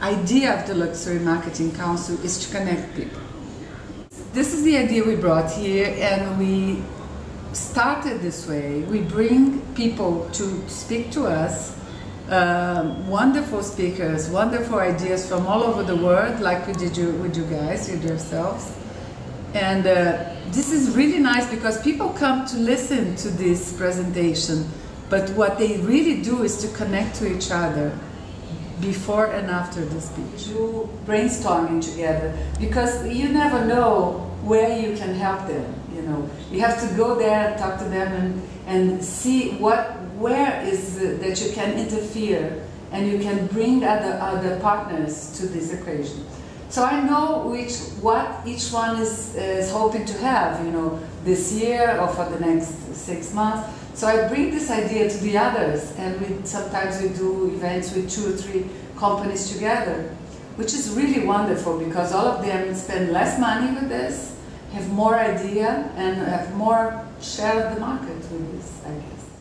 idea of the Luxury Marketing Council is to connect people. This is the idea we brought here, and we started this way. We bring people to speak to us, uh, wonderful speakers, wonderful ideas from all over the world, like we did you, with you guys, with yourselves. And uh, this is really nice because people come to listen to this presentation, but what they really do is to connect to each other before and after the speech. Do brainstorming together because you never know where you can help them. You know, you have to go there talk to them and, and see what where is the, that you can interfere and you can bring other other partners to this equation. So I know which what each one is, is hoping to have. You know, this year or for the next six months. So I bring this idea to the others, and we sometimes we do events with two or three companies together, which is really wonderful because all of them spend less money with this, have more idea, and have more share of the market with this, I guess.